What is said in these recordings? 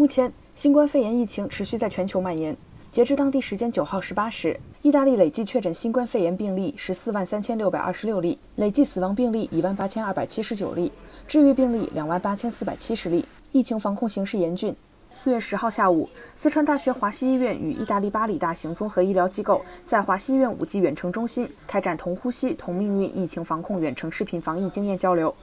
目前，新冠肺炎疫情持续在全球蔓延。截至当地时间九号十八时，意大利累计确诊新冠肺炎病例十四万三千六百二十六例，累计死亡病例一万八千二百七十九例，治愈病例两万八千四百七十例。疫情防控形势严峻。四月十号下午，四川大学华西医院与意大利巴里大型综合医疗机构在华西医院五 G 远程中心开展“同呼吸、同命运”疫情防控远程视频防疫经验交流。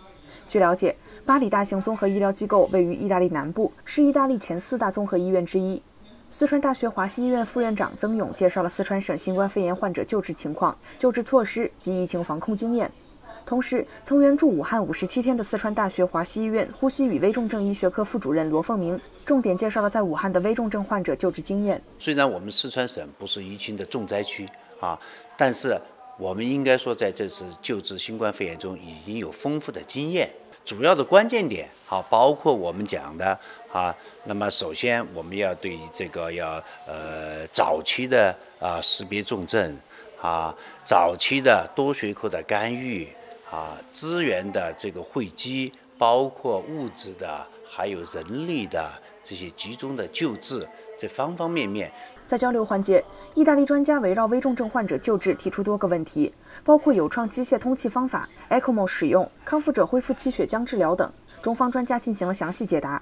据了解，巴里大型综合医疗机构位于意大利南部，是意大利前四大综合医院之一。四川大学华西医院副院长曾勇介绍了四川省新冠肺炎患者救治情况、救治措施及疫情防控经验。同时，曾援助武汉五十七天的四川大学华西医院呼吸与危重症医学科副主任罗凤鸣，重点介绍了在武汉的危重症患者救治经验。虽然我们四川省不是疫情的重灾区啊，但是我们应该说在这次救治新冠肺炎中已经有丰富的经验。主要的关键点，好，包括我们讲的啊，那么首先我们要对这个要呃早期的啊识别重症啊，早期的多学科的干预啊，资源的这个汇集，包括物质的还有人力的这些集中的救治，这方方面面。在交流环节，意大利专家围绕危重症患者救治提出多个问题，包括有创机械通气方法、ECMO 使用、康复者恢复气血浆治疗等。中方专家进行了详细解答。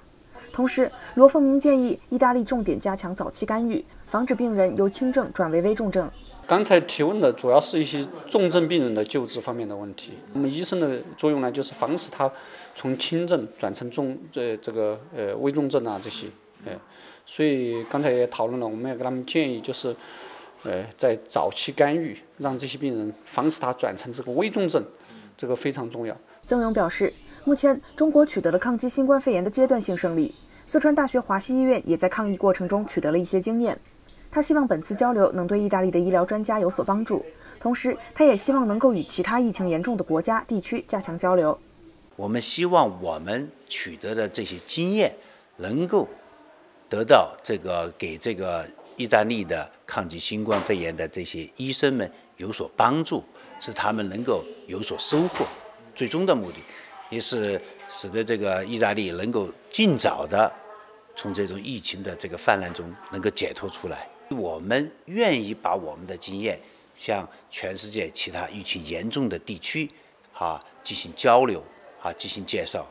同时，罗凤鸣建议意大利重点加强早期干预，防止病人由轻症转为危重症。刚才提问的主要是一些重症病人的救治方面的问题。我们医生的作用呢，就是防止他从轻症转成重这这个呃危重症啊这些。呃，所以刚才也讨论了，我们也给他们建议，就是，呃，在早期干预，让这些病人防止他转成这个危重症，这个非常重要。曾勇表示，目前中国取得了抗击新冠肺炎的阶段性胜利，四川大学华西医院也在抗疫过程中取得了一些经验。他希望本次交流能对意大利的医疗专家有所帮助，同时他也希望能够与其他疫情严重的国家地区加强交流。我们希望我们取得的这些经验能够。得到这个给这个意大利的抗击新冠肺炎的这些医生们有所帮助，使他们能够有所收获。最终的目的也是使得这个意大利能够尽早的从这种疫情的这个泛滥中能够解脱出来。我们愿意把我们的经验向全世界其他疫情严重的地区啊进行交流啊进行介绍。